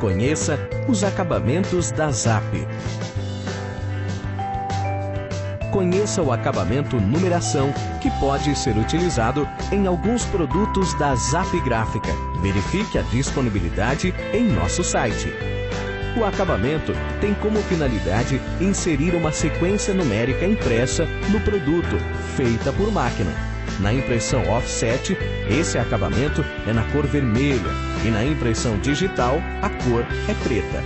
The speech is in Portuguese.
Conheça os acabamentos da Zap. Conheça o acabamento numeração, que pode ser utilizado em alguns produtos da Zap Gráfica. Verifique a disponibilidade em nosso site. O acabamento tem como finalidade inserir uma sequência numérica impressa no produto, feita por máquina. Na impressão offset, esse acabamento é na cor vermelha e na impressão digital, a cor é preta.